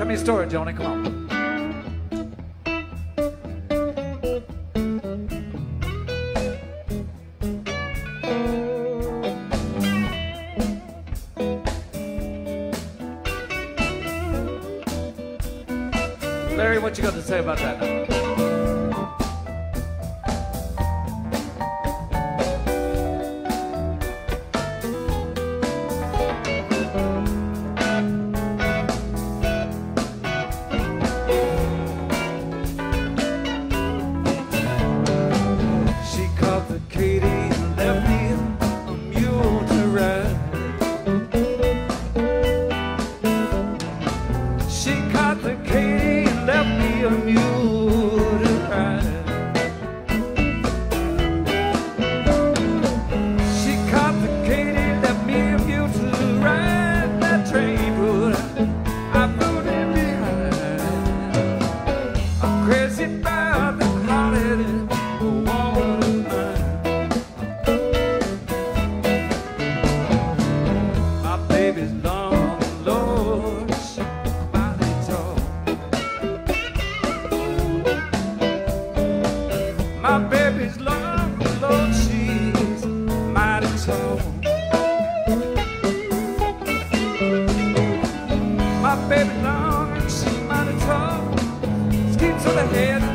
Tell me a story, Johnny. Come on. Larry, what you got to say about that? my baby long and she mighty have talked. Schemes on the head.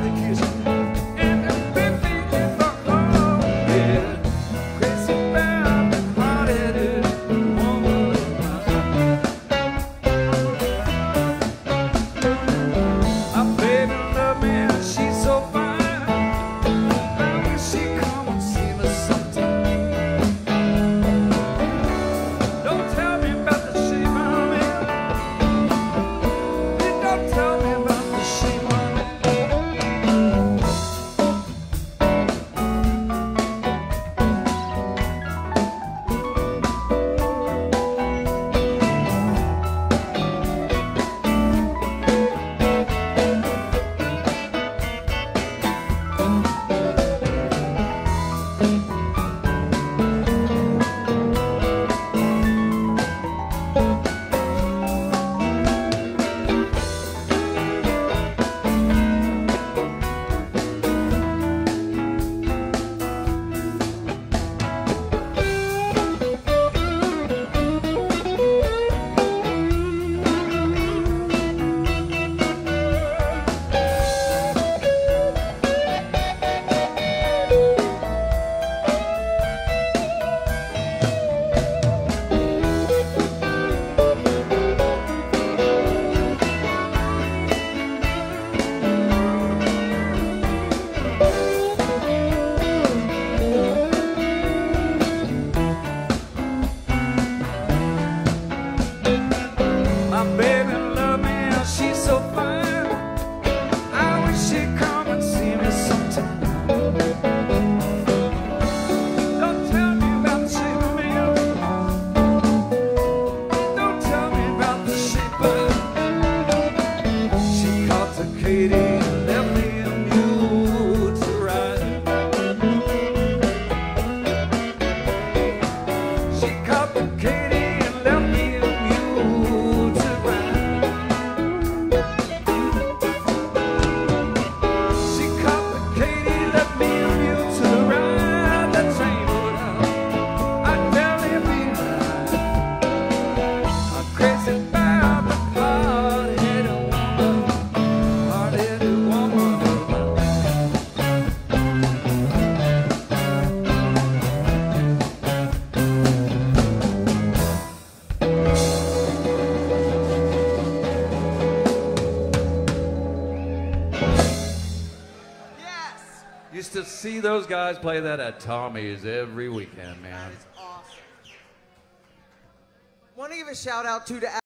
Used to see those guys play that at Tommy's every weekend, man. That is awesome. Want to give a shout out to, to